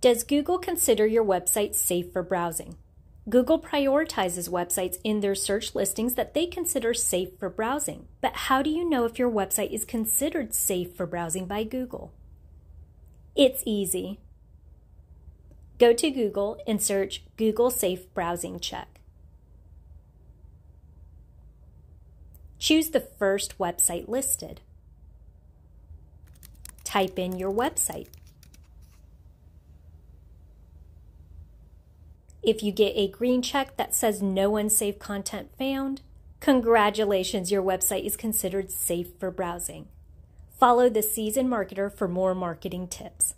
Does Google consider your website safe for browsing? Google prioritizes websites in their search listings that they consider safe for browsing. But how do you know if your website is considered safe for browsing by Google? It's easy. Go to Google and search Google Safe Browsing Check. Choose the first website listed. Type in your website. If you get a green check that says no unsafe content found, congratulations, your website is considered safe for browsing. Follow the Seasoned Marketer for more marketing tips.